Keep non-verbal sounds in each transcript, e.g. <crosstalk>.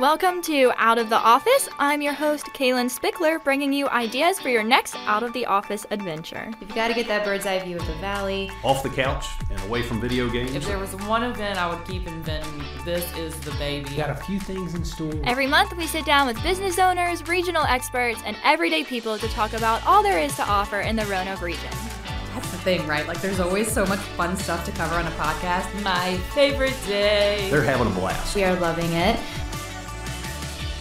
Welcome to Out of the Office. I'm your host, Kaelyn Spickler, bringing you ideas for your next Out of the Office adventure. You've got to get that bird's eye view of the valley. Off the couch and away from video games. If there was one event I would keep inventing, this is the baby. Got a few things in store. Every month, we sit down with business owners, regional experts, and everyday people to talk about all there is to offer in the Roanoke region. That's the thing, right? Like, there's always so much fun stuff to cover on a podcast. My favorite day. They're having a blast. We are loving it.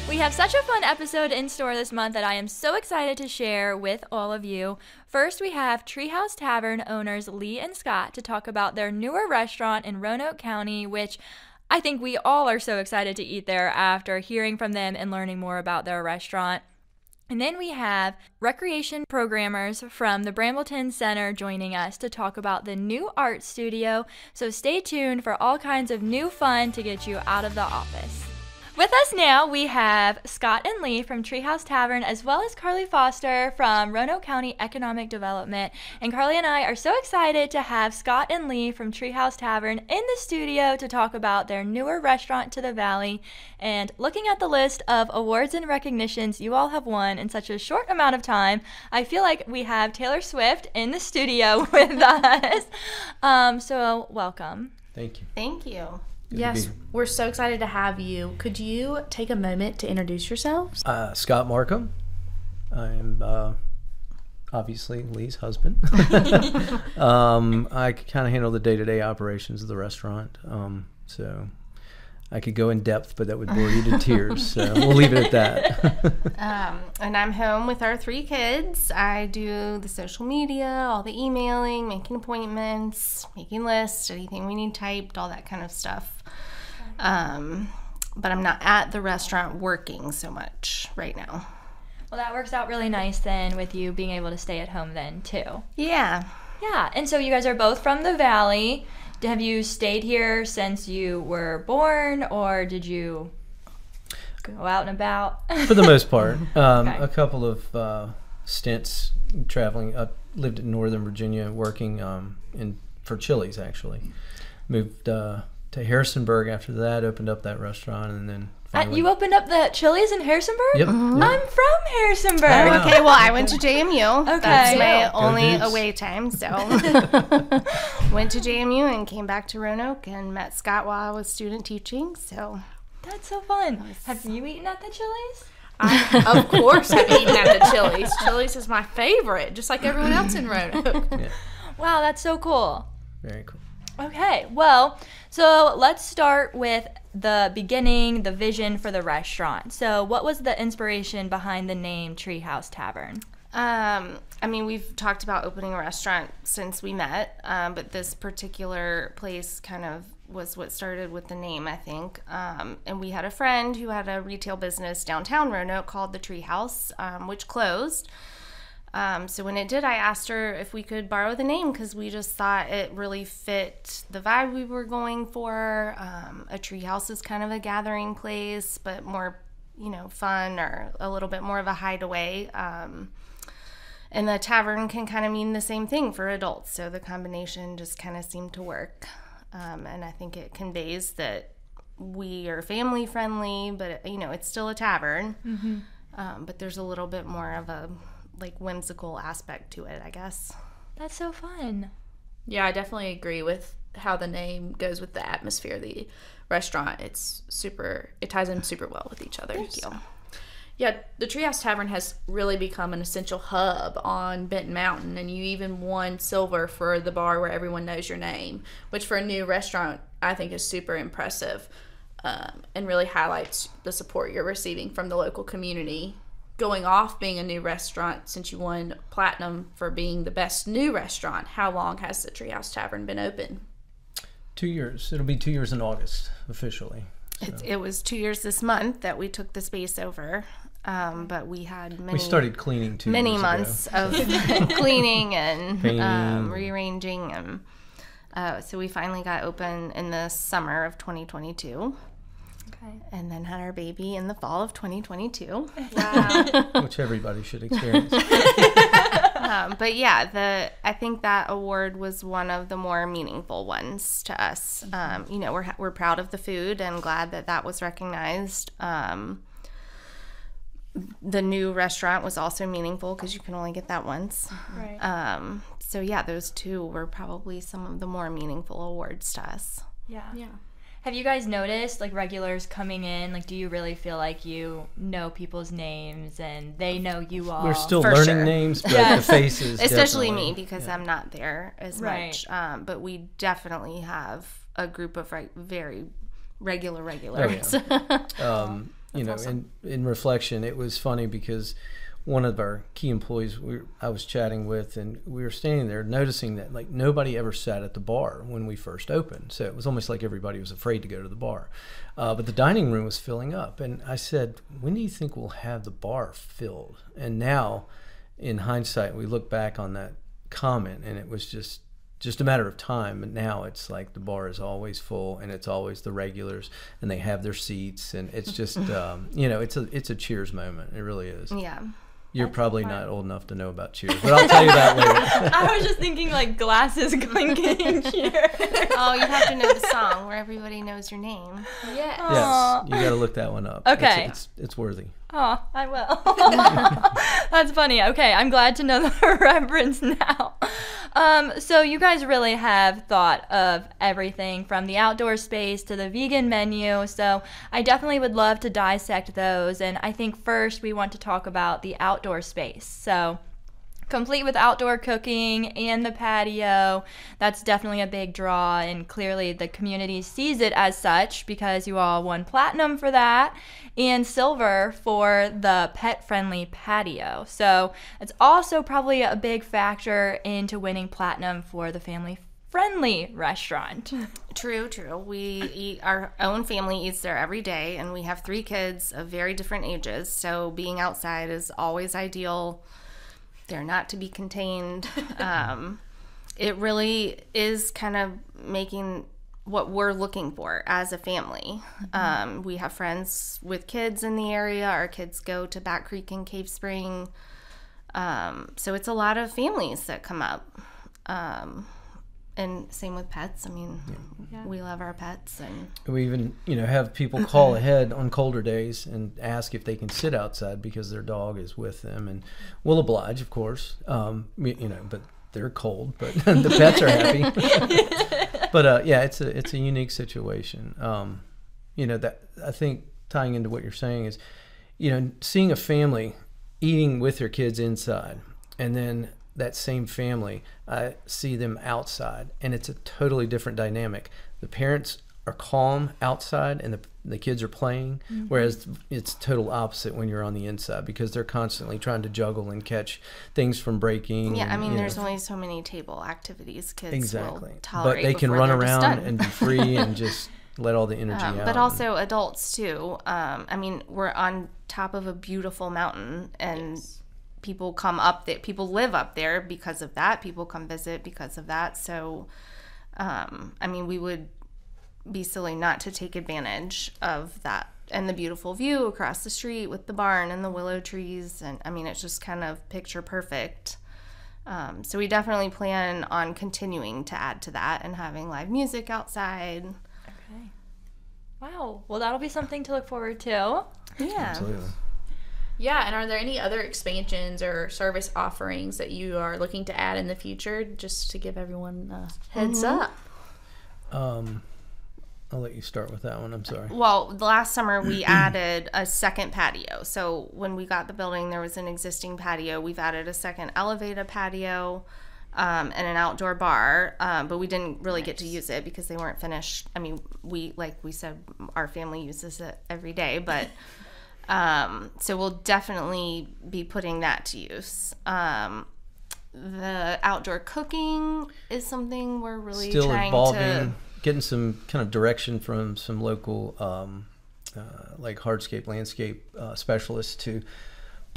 We have such a fun episode in store this month that I am so excited to share with all of you. First, we have Treehouse Tavern owners Lee and Scott to talk about their newer restaurant in Roanoke County, which I think we all are so excited to eat there after hearing from them and learning more about their restaurant. And then we have recreation programmers from the Brambleton Center joining us to talk about the new art studio. So stay tuned for all kinds of new fun to get you out of the office. With us now, we have Scott and Lee from Treehouse Tavern, as well as Karli Foster from Roanoke County Economic Development. And Karli and I are so excited to have Scott and Lee from Treehouse Tavern in the studio to talk about their newer restaurant to the Valley. And looking at the list of awards and recognitions you all have won in such a short amount of time, I feel like we have Taylor Swift in the studio <laughs> with us. Um, so, welcome. Thank you. Thank you. Good yes, we're so excited to have you. Could you take a moment to introduce yourselves? Uh, Scott Markham. I'm uh, obviously Lee's husband. <laughs> <laughs> um, I kind of handle the day-to-day operations of the restaurant. Um, so I could go in depth, but that would bore you to <laughs> tears. So we'll leave it at that. Um, and I'm home with our three kids. I do the social media, all the emailing, making appointments, making lists, anything we need typed, all that kind of stuff. Um, but I'm not at the restaurant working so much right now. Well, that works out really nice then with you being able to stay at home then too. Yeah. Yeah, and so you guys are both from the valley. Have you stayed here since you were born, or did you go out and about? For the most part, <laughs> um, Okay. a couple of uh, stints traveling. up lived in Northern Virginia, working um, in for Chili's actually. Moved uh, to Harrisonburg after that. Opened up that restaurant, and then Uh, finally. you opened up the Chili's in Harrisonburg? Yep. Mm-hmm. I'm from Harrisonburg. Wow. Okay, well, I went to JMU. Okay. That's my Go only Dukes. away time. So <laughs> <laughs> went to JMU and came back to Roanoke and met Scott while I was student teaching. So That's so fun. Have you eaten at the Chili's? I, of course, I've eaten at the Chili's. <laughs> Chili's is my favorite, just like everyone else in Roanoke. Wow, that's so cool. Very cool. Okay, well, so let's start with the beginning, the vision for the restaurant. So, what was the inspiration behind the name Treehouse Tavern? Um, I mean, we've talked about opening a restaurant since we met, um, but this particular place kind of was what started with the name, I think. Um, and we had a friend who had a retail business downtown Roanoke called the Treehouse, um, which closed. Um, so when it did, I asked her if we could borrow the name because we just thought it really fit the vibe we were going for. Um, a treehouse is kind of a gathering place, but more, you know, fun or a little bit more of a hideaway. Um, and the tavern can kind of mean the same thing for adults. So the combination just kind of seemed to work. Um, and I think it conveys that we are family friendly, but you know, it's still a tavern. Um, but there's a little bit more of a like whimsical aspect to it, I guess. That's so fun. yeah, I definitely agree with how the name goes with the atmosphere of the restaurant. It's super, it ties in super well with each other. Thank you. Yeah, the Treehouse Tavern has really become an essential hub on Bent Mountain, and you even won silver for the bar where everyone knows your name, which for a new restaurant I think is super impressive, um, and really highlights the support you're receiving from the local community. Going off being a new restaurant since you won platinum for being the best new restaurant, how long has the Treehouse Tavern been open? Two years. It'll be two years in August officially. It, it was two years this month that we took the space over, um, but we had many We started cleaning two many years ago. months <laughs> of <laughs> cleaning and um, rearranging, and uh, so we finally got open in the summer of 2022. Okay. And then had our baby in the fall of 2022. <laughs> which everybody should experience. <laughs> um, but yeah, the I think that award was one of the more meaningful ones to us. Um, you know, we're we're proud of the food and glad that that was recognized. Um, the new restaurant was also meaningful because you can only get that once. Right. Um, so yeah, those two were probably some of the more meaningful awards to us. yeah. Yeah. Have you guys noticed like regulars coming in? Like, do you really feel like you know people's names and they know you all? We're still For learning sure. names, but Yeah. the faces. <laughs> especially definitely. me because I'm not there as Right. much. Um, but we definitely have a group of re- very regular regulars. <laughs> um, you know, in in reflection, it was funny because one of our key employees we, I was chatting with, and we were standing there noticing that like nobody ever sat at the bar when we first opened. So it was almost like everybody was afraid to go to the bar. Uh, but the dining room was filling up, and I said, "When do you think we'll have the bar filled?" And now, in hindsight, we look back on that comment, and it was just just a matter of time. And now it's like the bar is always full, and it's always the regulars, and they have their seats, and it's just <laughs> um, you know, it's a it's a Cheers moment. It really is. yeah. You're probably not old enough to know about Cheers, but I'll tell you that later. <laughs> I was just thinking like glasses clinking <laughs> here. Oh, you have to know the song where everybody knows your name. Yeah. yes, you got to look that one up. Okay. it's, it's, it's worthy. Oh, I will. <laughs> That's funny. Okay, I'm glad to know <laughs> the reference now. Um, so you guys really have thought of everything from the outdoor space to the vegan menu. So I definitely would love to dissect those. And I think first we want to talk about the outdoor space. So complete with outdoor cooking and the patio. That's definitely a big draw, and clearly the community sees it as such because you all won platinum for that and silver for the pet friendly patio. So it's also probably a big factor into winning platinum for the family friendly restaurant. <laughs> True, true. We eat our own family eats there every day, and we have three kids of very different ages. So being outside is always ideal. They're not to be contained. <laughs> um, it really is kind of making what we're looking for as a family. Um, we have friends with kids in the area. Our kids go to Back Creek and Cave Spring. Um, so it's a lot of families that come up. Um, and same with pets. I mean, we love our pets, and We even, you know, have people call <clears throat> ahead on colder days and ask if they can sit outside because their dog is with them, and we'll oblige, of course. Um, you know, but they're cold, but <laughs> the pets are happy. <laughs> but uh, yeah, it's a it's a unique situation. Um, you know that I think tying into what you're saying is, you know, seeing a family eating with their kids inside, and then that same family, I see them outside, and it's a totally different dynamic. The parents are calm outside, and the the kids are playing, whereas it's total opposite when you're on the inside because they're constantly trying to juggle and catch things from breaking. yeah. I mean, there's know, only so many table activities kids exactly, will but they can run around and be free <laughs> and just let all the energy Um, out. but also adults too. Um, I mean, we're on top of a beautiful mountain, and people come up there. People live up there because of that. People come visit because of that. So, um, I mean, we would be silly not to take advantage of that and the beautiful view across the street with the barn and the willow trees. And I mean, it's just kind of picture perfect. Um, so we definitely plan on continuing to add to that and having live music outside. Okay. Wow. Well, that'll be something to look forward to. Yeah. Absolutely. Yeah, and are there any other expansions or service offerings that you are looking to add in the future just to give everyone a heads up? Um, I'll let you start with that one. I'm sorry. Well, last summer we <clears throat> added a second patio. So when we got the building, there was an existing patio. We've added a second elevated patio um, and an outdoor bar, um, but we didn't really get to use it because they weren't finished. I mean, we like we said, our family uses it every day, but <laughs> um, so we'll definitely be putting that to use. Um, the outdoor cooking is something we're really Still trying evolving, to. getting some kind of direction from some local, um, uh, like hardscape landscape uh, specialists to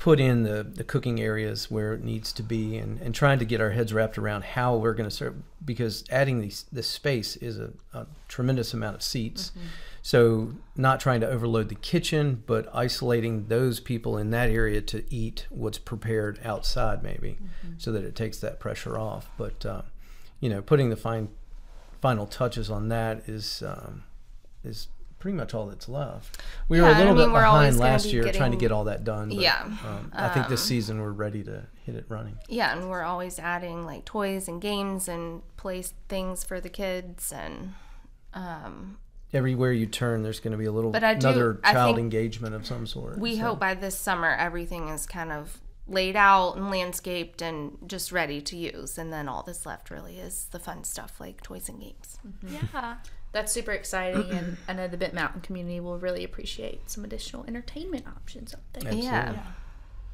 put in the, the cooking areas where it needs to be and, and trying to get our heads wrapped around how we're going to serve because adding these, this space is a, a tremendous amount of seats. Mm-hmm. So not trying to overload the kitchen, but isolating those people in that area to eat what's prepared outside maybe mm-hmm. so that it takes that pressure off. But, uh, you know, putting the fine final touches on that is um, is pretty much all that's left. We yeah, were a little I mean, bit behind last year getting, trying to get all that done. But, yeah. Um, I think this um, season we're ready to hit it running. Yeah, and we're always adding like toys and games and place things for the kids and. Um, Everywhere you turn, there's going to be a little but I do, another child engagement of some sort. We so. hope by this summer everything is kind of laid out and landscaped and just ready to use, and then all that's left really is the fun stuff like toys and games. Mm-hmm. Yeah that's super exciting and <clears throat> i know the Bent Mountain community will really appreciate some additional entertainment options up there. Absolutely. yeah.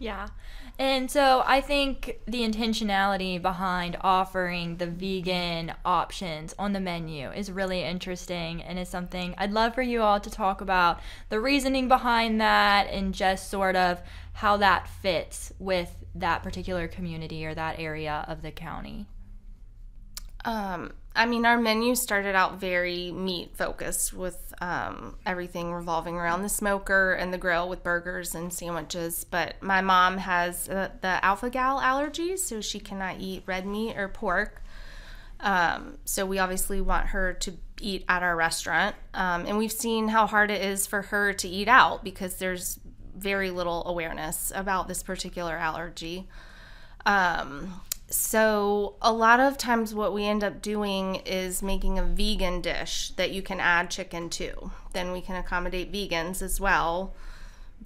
Yeah. And so i think the intentionality behind offering the vegan options on the menu is really interesting and is something i'd love for you all to talk about the reasoning behind that and just sort of how that fits with that particular community or that area of the county. Um, I mean, our menu started out very meat focused with um, everything revolving around the smoker and the grill with burgers and sandwiches. But my mom has uh, the alpha gal allergy, so she cannot eat red meat or pork. Um, so we obviously want her to eat at our restaurant. Um, and we've seen how hard it is for her to eat out because there's very little awareness about this particular allergy. Um, so, a lot of times, what we end up doing is making a vegan dish that you can add chicken to. Then we can accommodate vegans as well.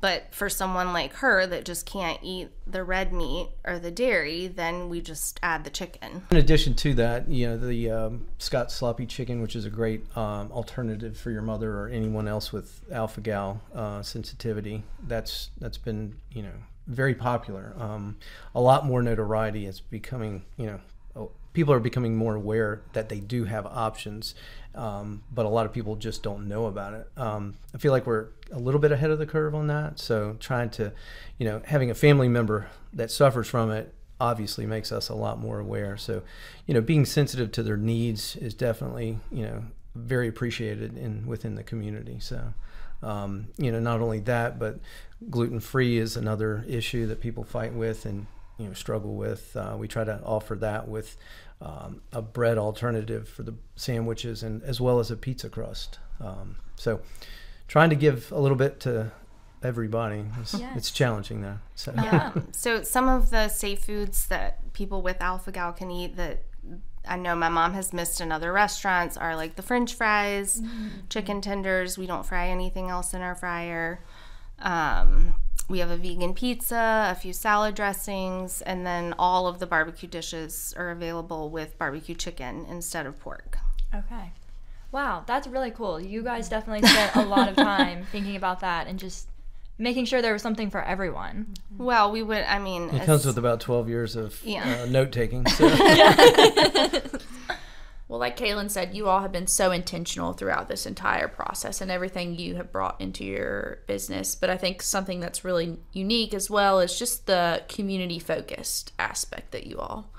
But for someone like her that just can't eat the red meat or the dairy, then we just add the chicken. In addition to that, you know, the um, Scott sloppy chicken, which is a great um, alternative for your mother or anyone else with alpha gal uh, sensitivity. That's that's been you know very popular. Um, a lot more notoriety. It's becoming, you know, oh, people are becoming more aware that they do have options, um, but a lot of people just don't know about it. Um, I feel like we're a little bit ahead of the curve on that. So trying to, you know, having a family member that suffers from it obviously makes us a lot more aware. So, you know, being sensitive to their needs is definitely, you know, very appreciated in within the community. So. Um, you know, not only that, but gluten free is another issue that people fight with and you know struggle with. Uh, we try to offer that with um, a bread alternative for the sandwiches and as well as a pizza crust. Um, so, trying to give a little bit to everybody. It's, yes. it's challenging though. So. Yeah. <laughs> so some of the safe foods that people with alpha gal can eat that I know my mom has missed in other restaurants are like the french fries, mm-hmm. chicken tenders. We don't fry anything else in our fryer. Um, we have a vegan pizza, a few salad dressings, and then all of the barbecue dishes are available with barbecue chicken instead of pork. Okay. Wow, that's really cool. You guys definitely spent a lot of time <laughs> thinking about that and just making sure there was something for everyone. Well, we would. I mean, it comes with about twelve years of yeah. uh, note taking. <laughs> So. <laughs> well, like Kaelyn said, you all have been so intentional throughout this entire process and everything you have brought into your business. But I think something that's really unique as well is just the community focused aspect that you all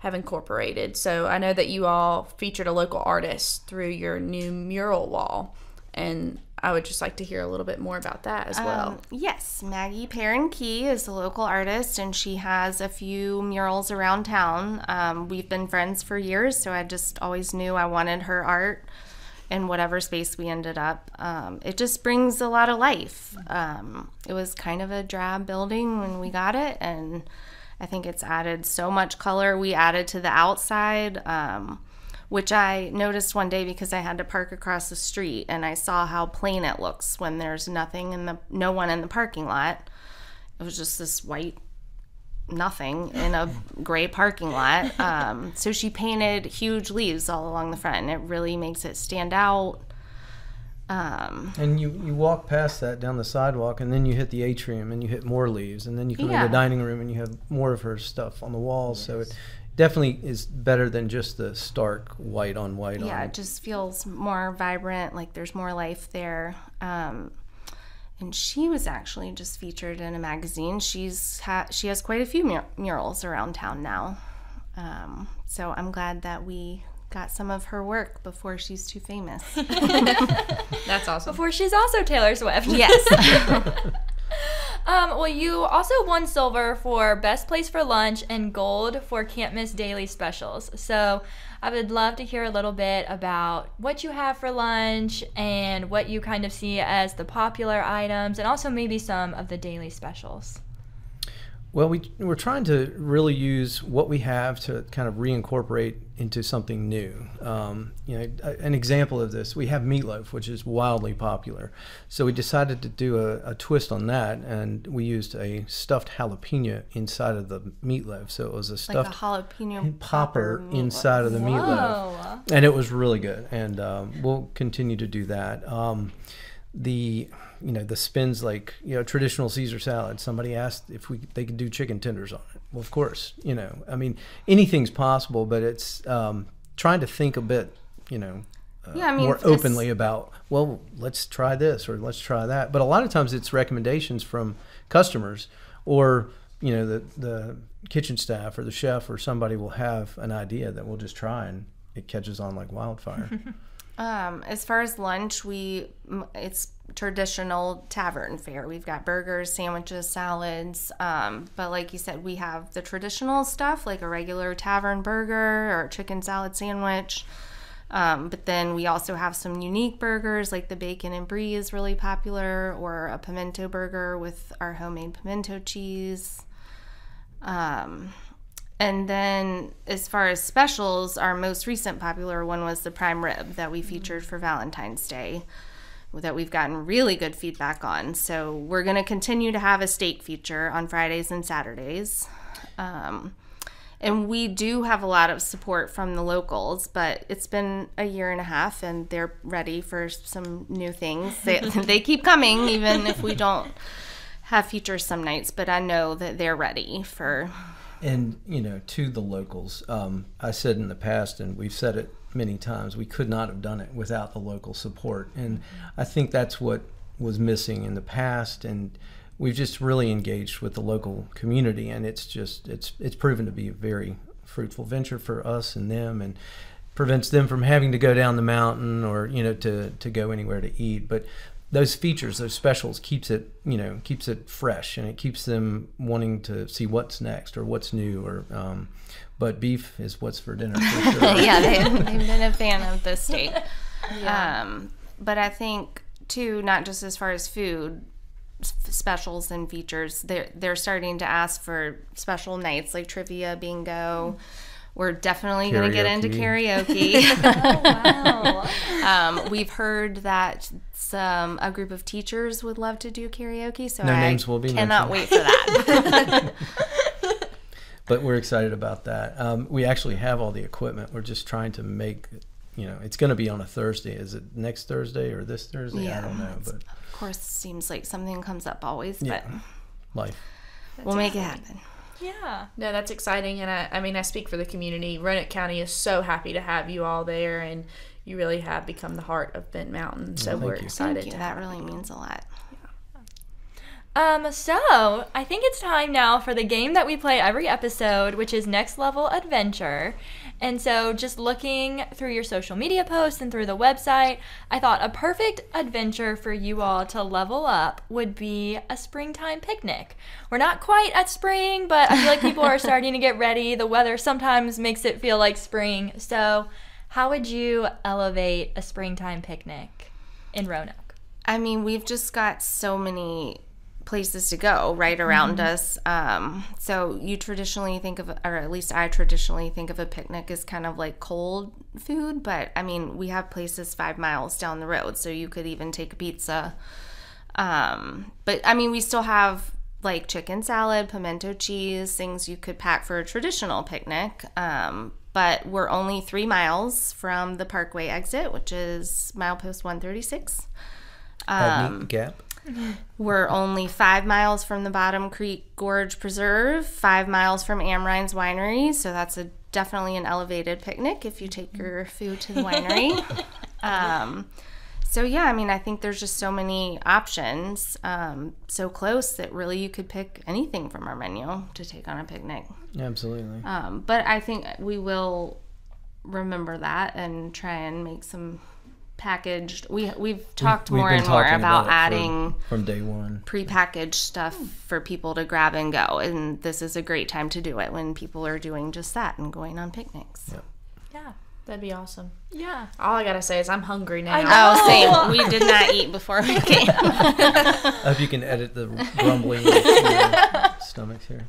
have incorporated. So I know that you all featured a local artist through your new mural wall. And I would just like to hear a little bit more about that as well. Um, yes, Maggie Perrin Key is a local artist, and she has a few murals around town. Um, we've been friends for years, so I just always knew I wanted her art in whatever space we ended up. Um, it just brings a lot of life. Um, it was kind of a drab building when we got it, and I think it's added so much color. We added to the outside. Um, which I noticed one day because I had to park across the street and I saw how plain it looks when there's nothing in the no one in the parking lot. It was just this white nothing in a gray parking lot. <laughs> Um, so she painted huge leaves all along the front and it really makes it stand out. Um, and you, you walk past that down the sidewalk, and then you hit the atrium, and you hit more leaves, and then you come yeah. in the dining room, and you have more of her stuff on the walls. Yes. So it definitely is better than just the stark white on white yeah on. it just feels more vibrant like there's more life there um, and she was actually just featured in a magazine. She's ha- she has quite a few mur- murals around town now. Um, so I'm glad that we got some of her work before she's too famous. <laughs> That's awesome. Before she's also Taylor Swift. yes. <laughs> Um, well, you also won silver for Best Place for Lunch and gold for Can't Miss Daily Specials. So I would love to hear a little bit about what you have for lunch and what you kind of see as the popular items and also maybe some of the daily specials. Well, we, we're trying to really use what we have to kind of reincorporate into something new. Um, you know, an example of this, we have meatloaf, which is wildly popular. So we decided to do a, a twist on that, and we used a stuffed jalapeno inside of the meatloaf. So it was a like a stuffed jalapeno popper inside of the meatloaf and it was really good and um, we'll continue to do that um, the you know the spins like you know traditional caesar salad. Somebody asked if we they could do chicken tenders on it. Well of course you know. I mean anything's possible but it's um, trying to think a bit you know uh, Yeah, I mean, more openly about well let's try this or let's try that. But a lot of times it's recommendations from customers or you know the the kitchen staff or the chef or somebody will have an idea that we'll just try and it catches on like wildfire <laughs> Um, as far as lunch, we it's traditional tavern fare. We've got burgers, sandwiches, salads. Um, but like you said, we have the traditional stuff like a regular tavern burger or chicken salad sandwich. Um, but then we also have some unique burgers like the bacon and brie is really popular, or a pimento burger with our homemade pimento cheese. Um, and then, as far as specials, our most recent popular one was the prime rib that we featured for Valentine's Day, that we've gotten really good feedback on. So, we're going to continue to have a steak feature on Fridays and Saturdays. Um, and we do have a lot of support from the locals, but it's been a year and a half and they're ready for some new things. They, <laughs> they keep coming, even if we don't have features some nights, but I know that they're ready for and you know to the locals. Um, i said in the past and we've said it many times we could not have done it without the local support. And i think that's what was missing in the past and we've just really engaged with the local community and it's just it's it's proven to be a very fruitful venture for us and them and prevents them from having to go down the mountain or you know to to go anywhere to eat. But those features those specials keeps it you know keeps it fresh and it keeps them wanting to see what's next or what's new or um, but beef is what's for dinner for <laughs> sure yeah, they, they've been a fan of the steak. <laughs> Um, but I think too, not just as far as food specials and features, they're they're starting to ask for special nights like trivia, bingo. We're definitely going to get into karaoke. <laughs> Wow. um, we've heard that some a group of teachers would love to do karaoke, so No I names will be cannot mentioned. wait for that. <laughs> but we're excited about that um, we actually have all the equipment we're just trying to make you know it's going to be on a thursday is it next thursday or this thursday i don't know but of course, seems like something comes up always, yeah but life we'll make it happen. Yeah. No, that's exciting, and I, I mean, I speak for the community. Roanoke County is so happy to have you all there, and you really have become the heart of Bent Mountain. So thank we're you. excited Thank you. to That have really means a lot. Um, so I think it's time now for the game that we play every episode, which is Next Level Adventure. And so, just looking through your social media posts and through the website, I thought a perfect adventure for you all to level up would be a springtime picnic. We're not quite at spring, but I feel like people are <laughs> starting to get ready. The weather sometimes makes it feel like spring. So, how would you elevate a springtime picnic in Roanoke? I mean, we've just got so many places to go right around us. Um, so you traditionally think of, or at least I traditionally think of a picnic as kind of like cold food, but I mean, we have places five miles down the road, so you could even take a pizza. Um, but I mean, we still have like chicken salad, pimento cheese, things you could pack for a traditional picnic. Um, but we're only three miles from the Parkway exit, which is milepost 136. Adney gap We're only five miles from the Bottom Creek Gorge Preserve, five miles from AmRhein's Winery, so that's a definitely an elevated picnic if you take your food to the <laughs> winery. um, so yeah, I mean, I think there's just so many options, um, so close that really you could pick anything from our menu to take on a picnic. Absolutely. Um, but I think we will remember that and try and make some packaged. We we've talked We've more been and more talking about, it from- adding from, day one. prepackaged stuff for people to grab and go, and this is a great time to do it when people are doing just that and going on picnics. Yeah. That'd be awesome. Yeah. All I gotta say is I'm hungry now. Oh, same. <laughs> We did not eat before we came. I hope you can edit the grumbling in your <laughs> stomachs here.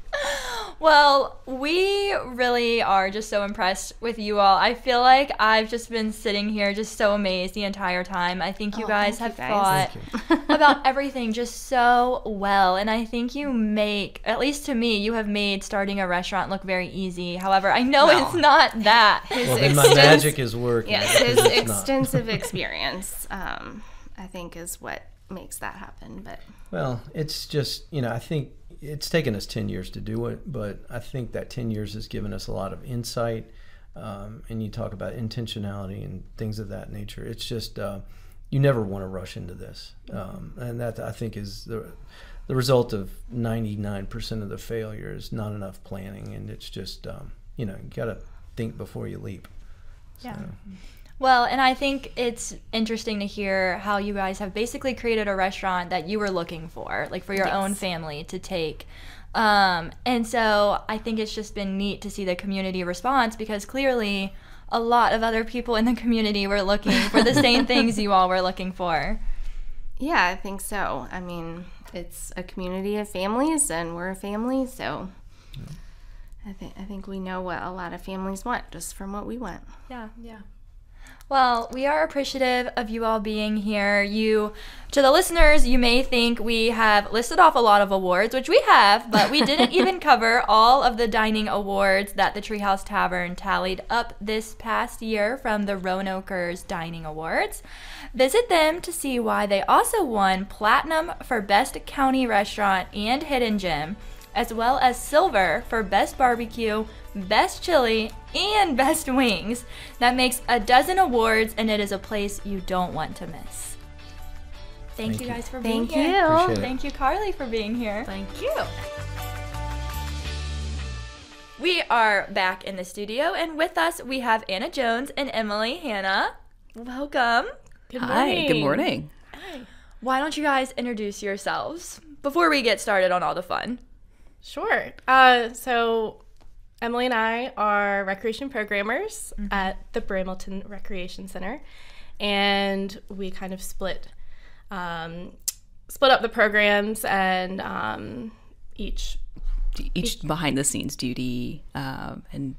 Well, we really are just so impressed with you all. I feel like I've just been sitting here just so amazed the entire time. I think you Oh, guys have you guys. thought about <laughs> everything just so well. And I think you make, at least to me, you have made starting a restaurant look very easy. However, I know Well. it's not that. <laughs> Well, then my magic is working. yes, his because it's not. extensive <laughs> experience, um, I think, is what makes that happen. But Well, it's just, you know, I think it's taken us 10 years to do it, but I think that 10 years has given us a lot of insight. Um, and you talk about intentionality and things of that nature. It's just, uh, you never want to rush into this. Um, and that, I think, is the, the result of 99% of the failure is not enough planning. And it's just, um, you know, you got to think before you leap. Yeah. So, Well, and I think it's interesting to hear how you guys have basically created a restaurant that you were looking for, like for your own family to take. Um, and so I think it's just been neat to see the community response because clearly a lot of other people in the community were looking for the same <laughs> things you all were looking for. yeah, I think so. I mean, it's a community of families, and we're a family, so I think I think we know what a lot of families want just from what we want. Yeah. Yeah. Well, we are appreciative of you all being here. You, to the listeners, you may think we have listed off a lot of awards, which we have, but we didn't <laughs> even cover all of the dining awards that the Treehouse Tavern tallied up this past year from the Roanoker's Dining Awards. Visit them to see why they also won Platinum for Best County Restaurant and Hidden Gem as well as silver for best barbecue, best chili, and <laughs> best wings. That makes a dozen awards, and it is a place you don't want to miss. Thank, Thank you you. guys for being Thank here. Thank you. Appreciate. Thank you, Karli, for being here. Thank you. We are back in the studio, and with us we have Anna Jones and Emily Hannah. Welcome. Good Hi, good morning. Hi. Why don't you guys introduce yourselves before we get started on all the fun? Sure. Uh, so Emily and I are recreation programmers at the Brambleton Recreation Center, and we kind of split um, split up the programs and um, each Each behind the scenes duty, um, and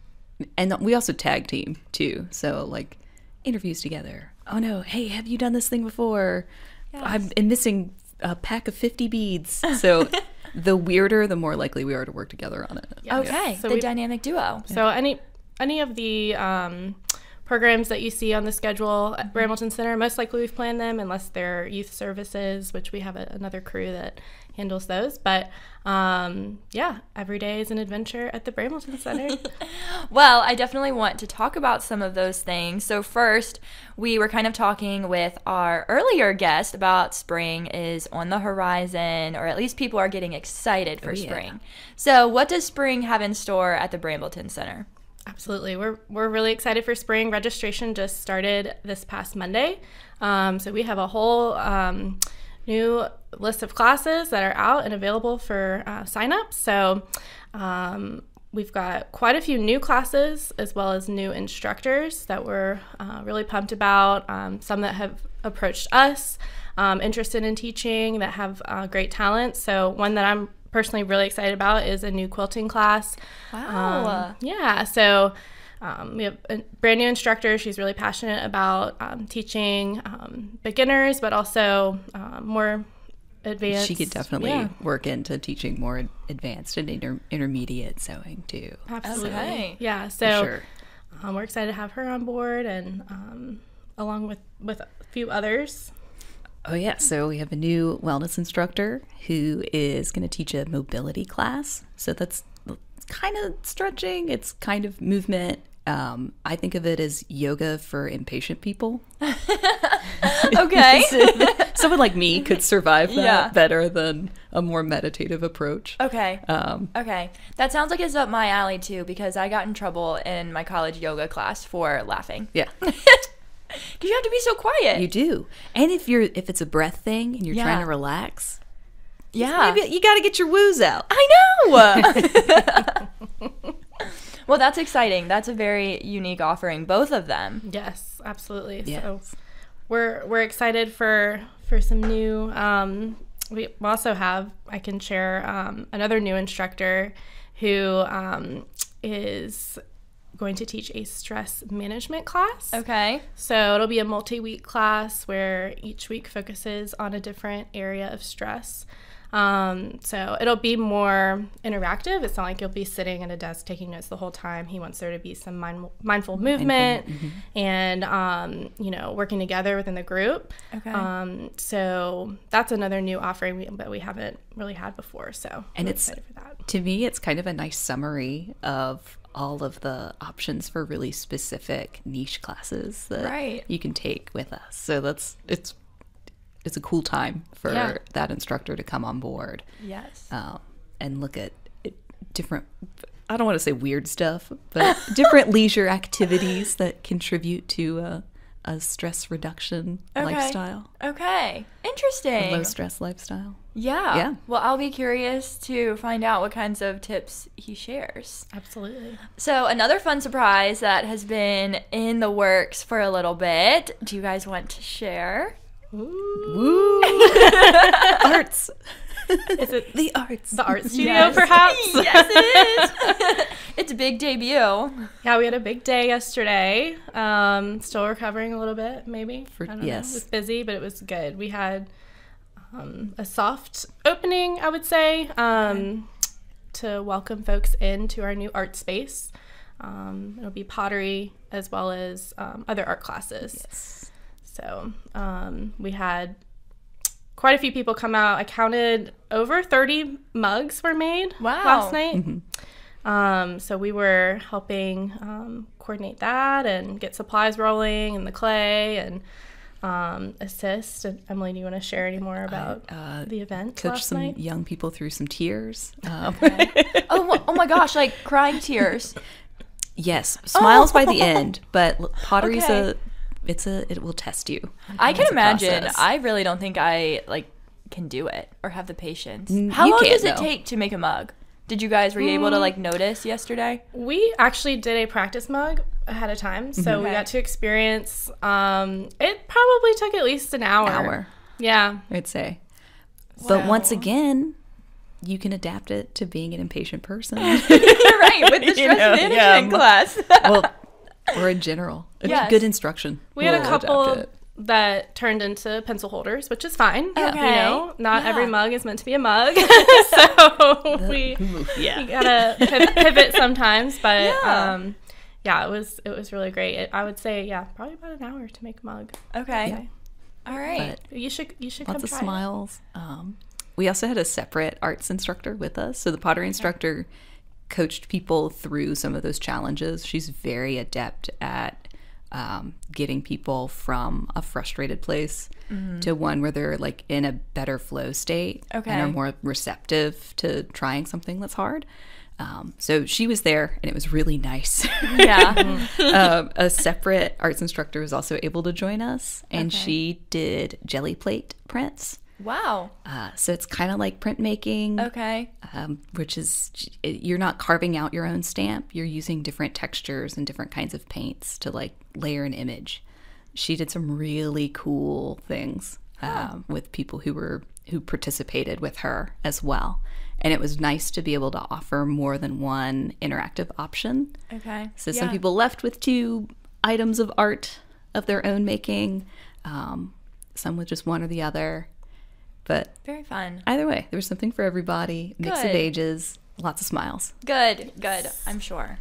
and we also tag team too. So like interviews together. Oh no, hey, have you done this thing before? I'm I'm missing a pack of fifty beads. So <laughs> the weirder, the more likely we are to work together on it. Okay, So the dynamic duo. So any any of the um, programs that you see on the schedule at Brambleton Center, most likely we've planned them, unless they're youth services, which we have a, another crew that handles those. But um, yeah, every day is an adventure at the Brambleton Center. <laughs> <laughs> Well, I definitely want to talk about some of those things. So, first, we were kind of talking with our earlier guest about spring is on the horizon, or at least people are getting excited for yeah. spring. So, what does spring have in store at the Brambleton Center? Absolutely. We're, we're really excited for spring. Registration just started this past Monday. Um, so we have a whole um, new list of classes that are out and available for uh, sign up. So um, we've got quite a few new classes as well as new instructors that we're uh, really pumped about. Um, some that have approached us um, interested in teaching that have uh, great talent. So one that I'm personally really excited about is a new quilting class. Wow. Um, yeah, so um, we have a brand new instructor. She's really passionate about um, teaching um, beginners, but also um, more advanced. She could definitely Yeah, work into teaching more advanced and inter- intermediate sewing too. absolutely. Okay. Yeah, so sure. um, we're excited to have her on board, and um, along with with a few others. Oh, yeah. So we have a new wellness instructor who is going to teach a mobility class. So that's kind of stretching, it's kind of movement. Um, I think of it as yoga for impatient people. <laughs> Okay. <laughs> Someone like me could survive that Yeah. better than a more meditative approach. okay. Um, Okay. That sounds like it's up my alley too because I got in trouble in my college yoga class for laughing. yeah, <laughs> <laughs> Because you have to be so quiet. you do. And if you're if it's a breath thing and you're Yeah. trying to relax, yeah. maybe you got to get your woos out. I know. <laughs> well, that's exciting. That's a very unique offering, both of them. Yes, absolutely. Yes. So we're we're excited for for some new. Um, we also have I can share um, another new instructor who um, is going to teach a stress management class. Okay. So it'll be a multi-week class where each week focuses on a different area of stress. Um, so it'll be more interactive. It's not like you'll be sitting at a desk taking notes the whole time. He wants there to be some mind- mindful movement and, um, you know, working together within the group. Okay. Um, so that's another new offering we, that we haven't really had before. So And I'm it's- for that. To me, it's kind of a nice summary of all of the options for really specific niche classes that Right. you can take with us. So that's it's it's a cool time for Yeah. that instructor to come on board Yes. um, and look at it- different. I don't want to say weird stuff, but <laughs> different leisure activities that contribute to a, a stress reduction Okay. lifestyle, Okay. a Interesting. low stress lifestyle. Yeah. Yeah. Well, I'll be curious to find out what kinds of tips he shares. Absolutely. So, another fun surprise that has been in the works for a little bit. Do you guys want to share? <laughs> Arts, Is it the arts. the art studio, Yes. perhaps? <laughs> yes, it is. <laughs> it's a big debut. Yeah, we had a big day yesterday. Um, still recovering a little bit, maybe. For- I don't know. yes. It was busy, but it was good. We had um, a soft opening, I would say, um, to welcome folks into our new art space. Um, it'll be pottery as well as um, other art classes. Yes. So um, we had quite a few people come out. I counted over 30 mugs were made Wow. last night. Um, so we were helping um, coordinate that and get supplies rolling and the clay and um, assist. And Emily, do you want to share any more about uh, the event Coach last some night? young people through some tears. Um, <laughs> Oh, my- oh my gosh, like crying tears. yes, smiles by the end, but pottery's Okay. a it's a it will test you. I can imagine. process. I really don't think I like can do it or have the patience. How you long can't, does it though. take to make a mug? Did you guys were you able to like notice yesterday? We actually did a practice mug ahead of time, so we got to experience. Um, it probably took at least an hour. Hour, Yeah. I'd say. But once again, you can adapt it to being an impatient person. You're <laughs> right, with the <laughs> stress You know, management yeah. class. well, <laughs> or in general, Yes. good instruction. We had a will adapt couple it. That turned into pencil holders, which is fine. Okay. You know, not every mug is meant to be a mug. <laughs> <laughs> so we, <laughs> Yeah. we gotta pivot, pivot sometimes. But Yeah. um, yeah, it was it was really great. It, I would say, yeah, probably about an hour to make a mug. Okay. Yeah. All right. But You should you should lots come of try it. smiles. Um, we also had a separate arts instructor with us. So the pottery instructor coached people through some of those challenges. She's very adept at um, getting people from a frustrated place to one where they're like in a better flow state Okay. and are more receptive to trying something that's hard. Um, so she was there, and it was really nice. Yeah. <laughs> um, a separate arts instructor was also able to join us, and she did jelly plate prints. Wow. Uh, so it's kind of like printmaking, Okay. um, which is you're not carving out your own stamp. You're using different textures and different kinds of paints to like layer an image. She did some really cool things um, with people who were who participated with her as well, and it was nice to be able to offer more than one interactive option. Okay. So some people left with two items of art of their own making, um, some with just one or the other. But Very fun. either way, there was something for everybody, mix Good. of ages, lots of smiles. Good, good. I'm sure.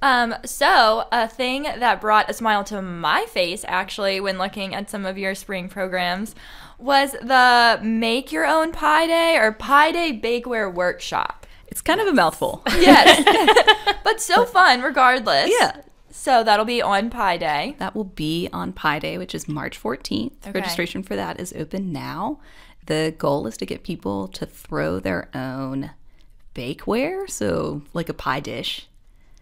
Um, so a thing that brought a smile to my face actually when looking at some of your spring programs was the make your own pie day or pie day bakeware workshop. It's kind of a mouthful. Yes. <laughs> but so fun regardless. yeah. So that'll be on Pi Day. That will be on Pi Day, which is March 14th. Okay. Registration for that is open now. The goal is to get people to throw their own bakeware, so like a pie dish.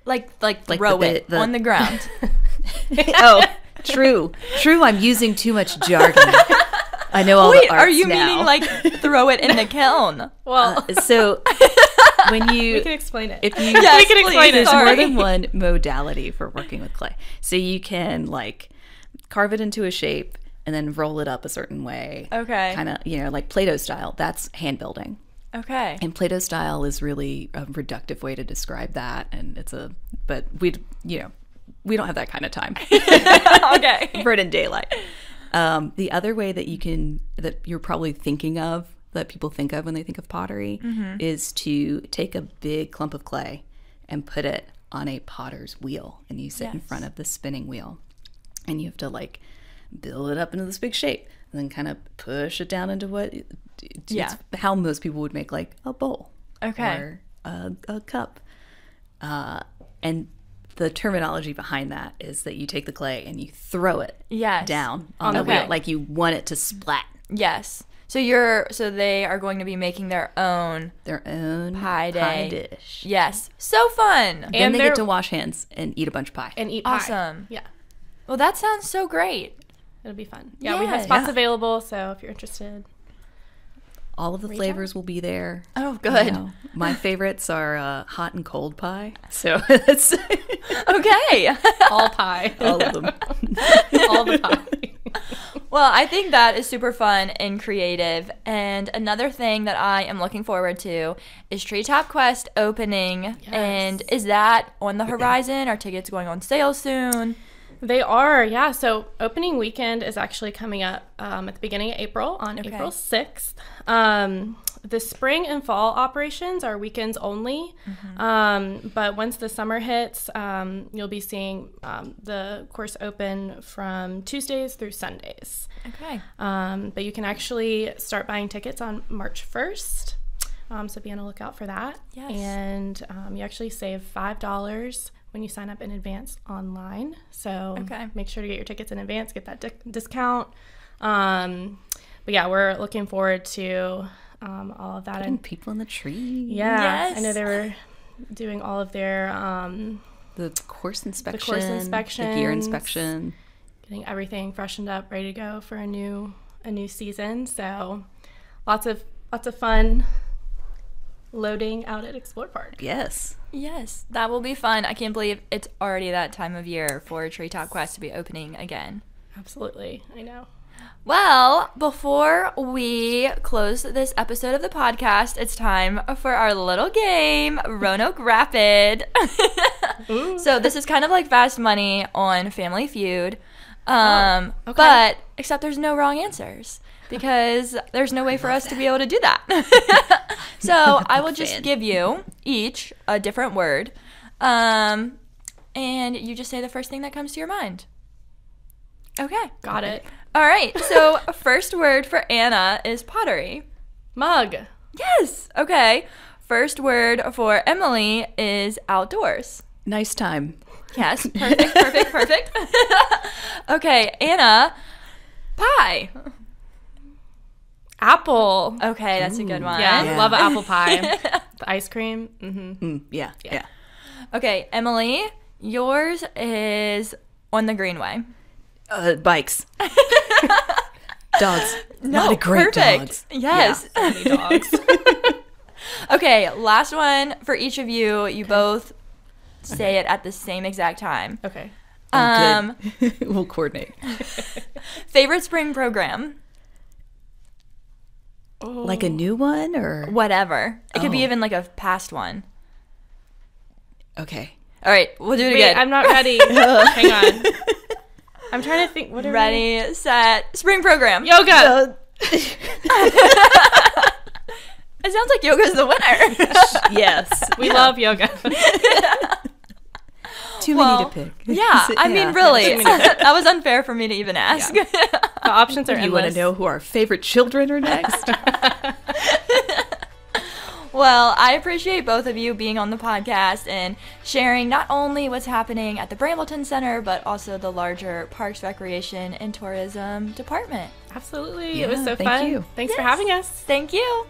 Like like, Like throw the- it the- on the ground. <laughs> oh, true. True, I'm using too much jargon. I know all Wait, the are you now. meaning like throw it in the <laughs> kiln? Well, uh, <laughs> so when you we can explain it. if you Yes, we can explain please. it. there's more than one modality for working with clay. So you can like carve it into a shape and then roll it up a certain way. Okay. Kind of, you know, like Play-Doh style. That's hand building. Okay. And Play-Doh style is really a reductive way to describe that and it's a but we you know, we don't have that kind of time. <laughs> okay. <laughs> Bird in daylight. Um, the other way that you can that you're probably thinking of that people think of when they think of pottery Mm-hmm. is to take a big clump of clay and put it on a potter's wheel and you sit in front of the spinning wheel and you have to like build it up into this big shape and then kind of push it down into what it's Yeah. how most people would make like a bowl Okay. or a, a cup uh, and the terminology behind that is that you take the clay and you throw it Yes. down on the wheel like you want it to splat Yes. So you're so they are going to be making their own. their own Pie pie dish. Yes. So fun. And they they're- get to wash hands and eat a bunch of pie. and eat pie. Awesome. Yeah, Well, that sounds so great. It'll be fun. Yeah, we have spots Yeah. available, so if you're interested, All of the flavors will be there. Oh, You good. know, my favorites are uh, hot and cold pie. So <laughs> that's <laughs> Okay. <laughs> all pie, all of them. all the pie. Well, I think that is super fun and creative. And another thing that I am looking forward to is Treetop Quest opening. Yes. And is that on the horizon? Are tickets going on sale soon? They are, yeah. So opening weekend is actually coming up um, at the beginning of April on April 6th. Um, the spring and fall operations are weekends only. Um, but once the summer hits, um, you'll be seeing um, the course open from Tuesdays through Sundays. Okay. Um, but you can actually start buying tickets on March 1st. Um, so be on the lookout for that. Yes. And um, you actually save $5 when you sign up in advance online. So Okay. make sure to get your tickets in advance, get that di- discount. Um, but yeah, we're looking forward to um, all of that. and And people in the tree. yeah, I know they were doing all of their um, The course inspection. course The gear inspection. getting everything freshened up, ready to go for a new a new season. So lots of lots of fun loading out at Explore Park. Yes. Yes, that will be fun. I can't believe it's already that time of year for Treetop Quest to be opening again. Absolutely, I know. Well, before we close this episode of the podcast, it's time for our little game, Roanoke <laughs> Rapid. <laughs> so this is kind of like Fast Money on Family Feud. Um, okay. But except there's no wrong answers because there's no way for us to be able to do that. <laughs> so <laughs> I will just give you each a different word, um, and you just say the first thing that comes to your mind. Okay. Got it. All right. So, <laughs> first word for Anna is pottery. Mug. Yes. Okay. First word for Emily is outdoors. Nice time. Yes. Perfect. Perfect. perfect. okay. Anna, pie. Apple. Okay, that's a good one. Yeah, Yeah. love apple pie. <laughs> the ice cream. hmm Mm, yeah, yeah. Okay, Emily, yours is on the greenway. Uh, bikes. <laughs> dogs. No, Lot of great perfect. dogs. Yes. dogs. <laughs> Okay, last one for each of you. You both say it at the same exact time. okay. Um, we'll coordinate. favorite spring program. Like a oh. new one or Whatever. It could be Oh. even like a past one. okay. All right, we'll do it Wait, again. I'm not ready. <laughs> Hang on. I'm trying to think. What are we- Ready, set, spring program. Yoga. <laughs> <laughs> It sounds like yoga's the winner. yes. We love yoga. Too Well, many to pick. yeah, <laughs> I mean, really, <laughs> that was unfair for me to even ask. <laughs> The options are You want to know who our favorite children are next? Well, I appreciate both of you being on the podcast and sharing not only what's happening at the Brambleton Center, but also the larger Parks, Recreation, and Tourism department. Absolutely. Yeah, it was so thank fun. you. Thanks for having us. Thank you.